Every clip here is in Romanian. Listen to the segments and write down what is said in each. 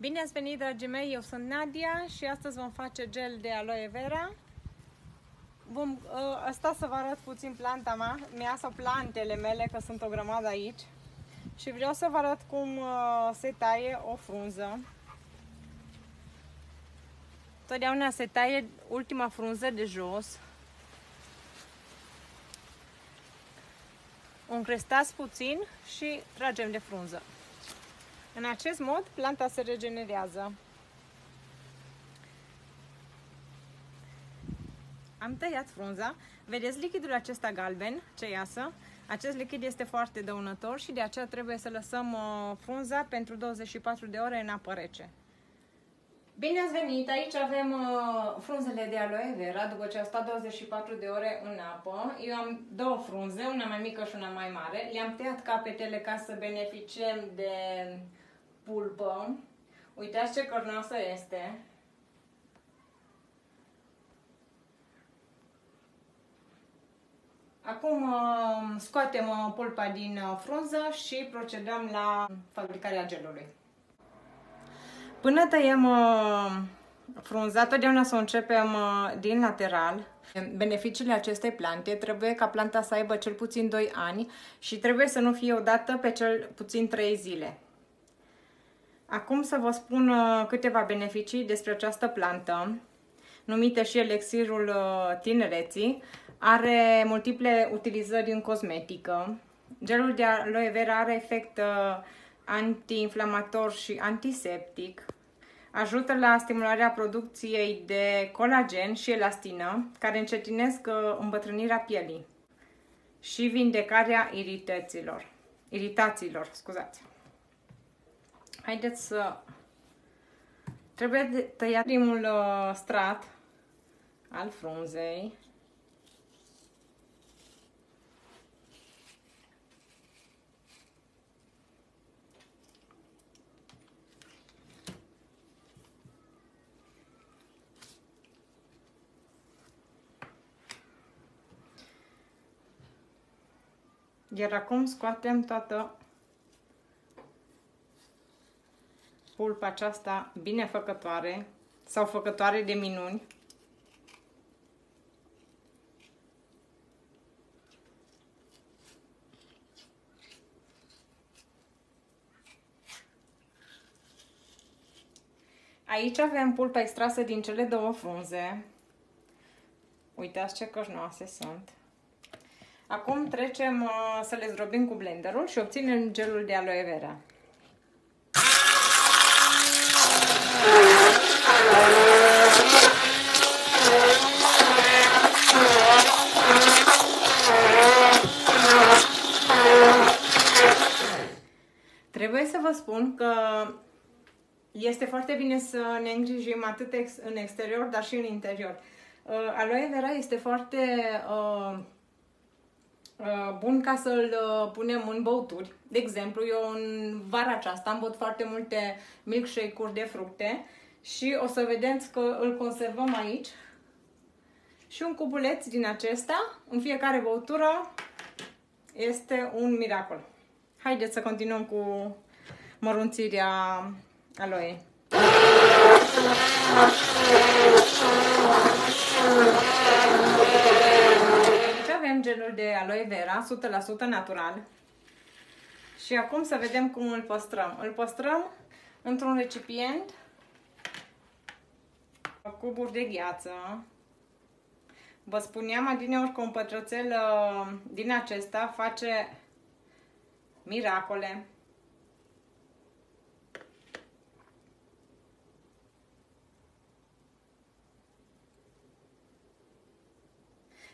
Bine ați venit, dragii mei! Eu sunt Nadia și astăzi vom face gel de aloe vera. Vom uh, asta să vă arăt puțin planta mea, mea sau plantele mele, că sunt o grămadă aici. Și vreau să vă arăt cum uh, se taie o frunză. Totdeauna se taie ultima frunză de jos. O încrestați puțin și tragem de frunză. În acest mod, planta se regenerează. Am tăiat frunza. Vedeți lichidul acesta galben ce iasă? Acest lichid este foarte dăunător și de aceea trebuie să lăsăm uh, frunza pentru 24 de ore în apă rece. Bine ați venit! Aici avem uh, frunzele de aloe vera după ce au stat 24 de ore în apă. Eu am două frunze, una mai mică și una mai mare. Le-am tăiat capetele ca să beneficiem de pulpă. Uitați ce cornoasă este. Acum uh, scoatem uh, pulpa din uh, frunză și procedăm la fabricarea gelului. Până tăiem frunza, totdeauna să o începem din lateral. Beneficiile acestei plante trebuie ca planta să aibă cel puțin 2 ani și trebuie să nu fie odată pe cel puțin 3 zile. Acum să vă spun uh, câteva beneficii despre această plantă, numită și elixirul uh, tinereții. Are multiple utilizări în cosmetică. Gelul de aloe vera are efect uh, antiinflamator și antiseptic. Ajută la stimularea producției de colagen și elastină, care încetinesc îmbătrânirea pielii și vindecarea iritațiilor. iritațiilor scuzați. Haideți să... Trebuie tăiat primul uh, strat al frunzei. Iar acum scoatem toată pulpa aceasta binefăcătoare sau făcătoare de minuni. Aici avem pulpa extrasă din cele două frunze. Uitați ce cășnoase sunt. Acum trecem uh, să le zdrobim cu blenderul și obținem gelul de aloe vera. Trebuie să vă spun că este foarte bine să ne îngrijim atât ex, în exterior, dar și în interior. Uh, aloe vera este foarte uh, uh, bun ca să-l uh, punem în băuturi. De exemplu, eu în vara aceasta am băut foarte multe milkshake-uri de fructe și o să vedeți că îl conservăm aici. Și un cubuleț din acesta, în fiecare băutură, este un miracol. Haideți să continuăm cu mărunțirea aloe. Aici avem gelul de aloe vera, 100% natural. Și acum să vedem cum îl păstrăm. Îl păstrăm într-un recipient cuburi de gheață. Vă spuneam adineori că un pătrățel uh, din acesta face miracole.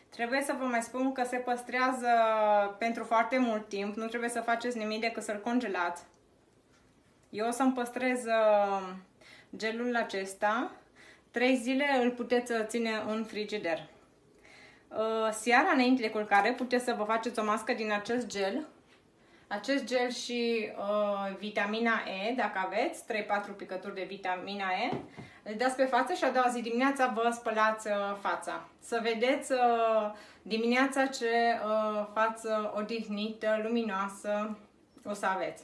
Trebuie să vă mai spun că se păstrează pentru foarte mult timp, nu trebuie să faceți nimic decât să-l congelați. Eu o să-mi păstrez uh, gelul acesta, 3 zile îl puteți ține în frigider. Uh, seara înainte de culcare puteți să vă faceți o mască din acest gel acest gel și uh, vitamina E, dacă aveți, 3-4 picături de vitamina E, le dați pe față și a doua zi dimineața vă spălați uh, fața. Să vedeți uh, dimineața ce uh, față odihnită, luminoasă o să aveți.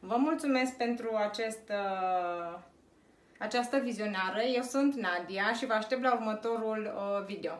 Vă mulțumesc pentru acest uh, această vizionare. Eu sunt Nadia și vă aștept la următorul uh, video.